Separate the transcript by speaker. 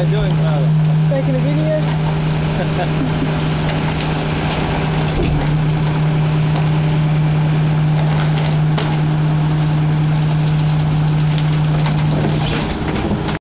Speaker 1: are you doing, Tyler?
Speaker 2: Taking a video?